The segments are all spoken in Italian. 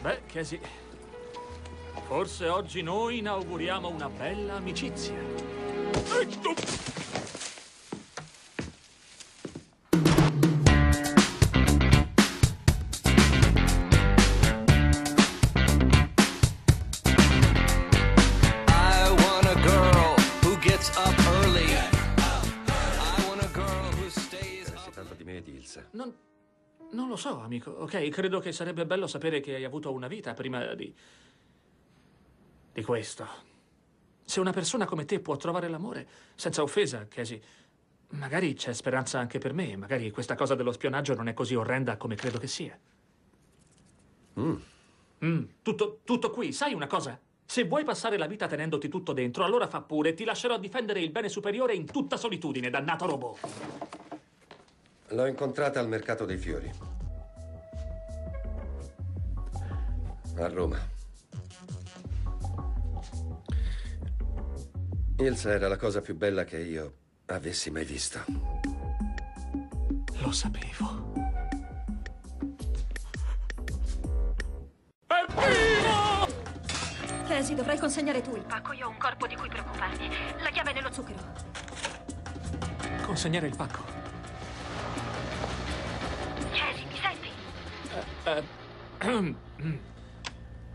Beh, Casey, forse oggi noi inauguriamo una bella amicizia. Ecco! I want a girl who gets up early. I want a girl who stays up. tanto di me ed Ilsa. Non, non lo so, amico. Ok, credo che sarebbe bello sapere che hai avuto una vita prima di... di questo. Se una persona come te può trovare l'amore, senza offesa, Casey, magari c'è speranza anche per me. Magari questa cosa dello spionaggio non è così orrenda come credo che sia. Mm, tutto, tutto qui. Sai una cosa? Se vuoi passare la vita tenendoti tutto dentro, allora fa pure. Ti lascerò difendere il bene superiore in tutta solitudine, dannato robot. L'ho incontrata al mercato dei fiori. A Roma. Ilsa era la cosa più bella che io avessi mai visto. Lo sapevo. Casey, dovrai consegnare tu il pacco. Io ho un corpo di cui preoccuparmi. La chiave nello zucchero. Consegnare il pacco. Senti?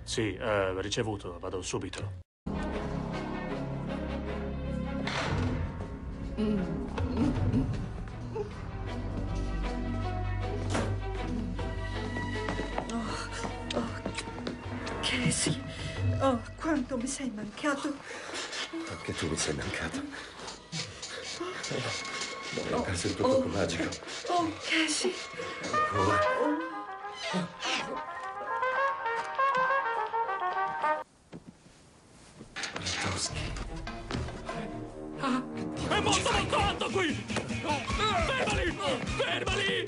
Sì, eh, ricevuto. Vado subito. Casey, oh, quanto mi sei mancato. Anche tu mi sei mancato. Ho perso il tuo tocco magico. Oh, Casey. Toschi. È molto molto qui! Fermali! Fermali!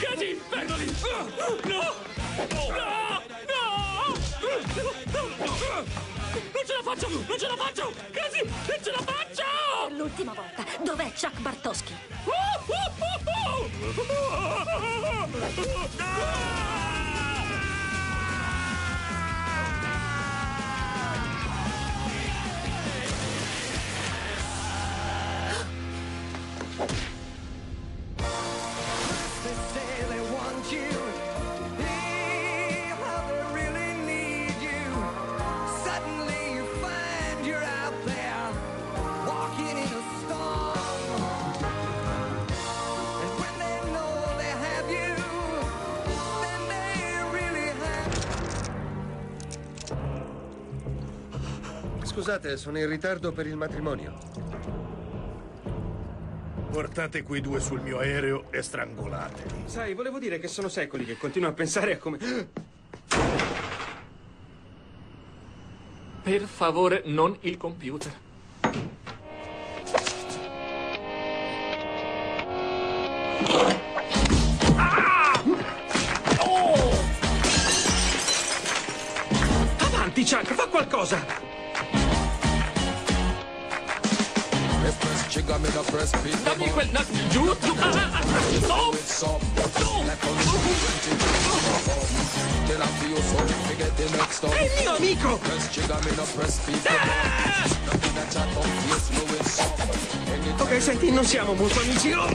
Casey, fermali! No! No! No! Non ce la faccio! Non ce la faccio! Casey, non ce la faccio! L'ultima volta. Dov'è Chuck Bartoschi? Scusate, sono in ritardo per il matrimonio. Portate quei due sul mio aereo e strangolateli. Sai, volevo dire che sono secoli che continuo a pensare a come... Per favore, non il computer. Avanti, Chuck, fa qualcosa! Dammi quel... na- giù, giù! Ah, ah, ah, no! È il mio amico! Ok, senti, non siamo molto amici. Oh!